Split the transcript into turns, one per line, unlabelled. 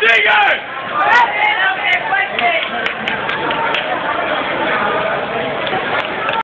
Singer!